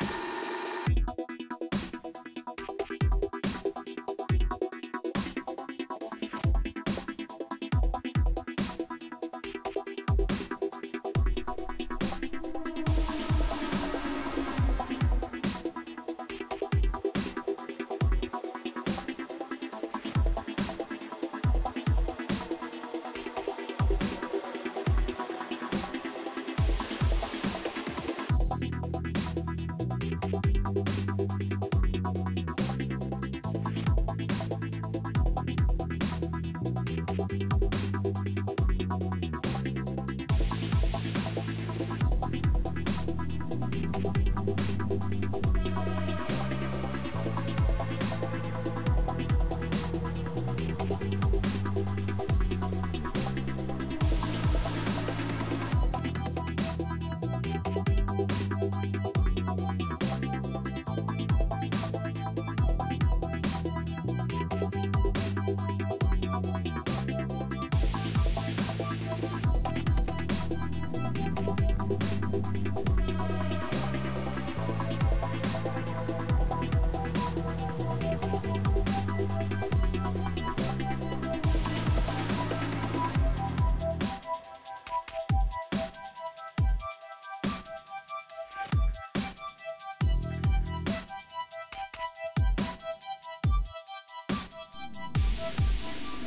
Thank you. Thank you.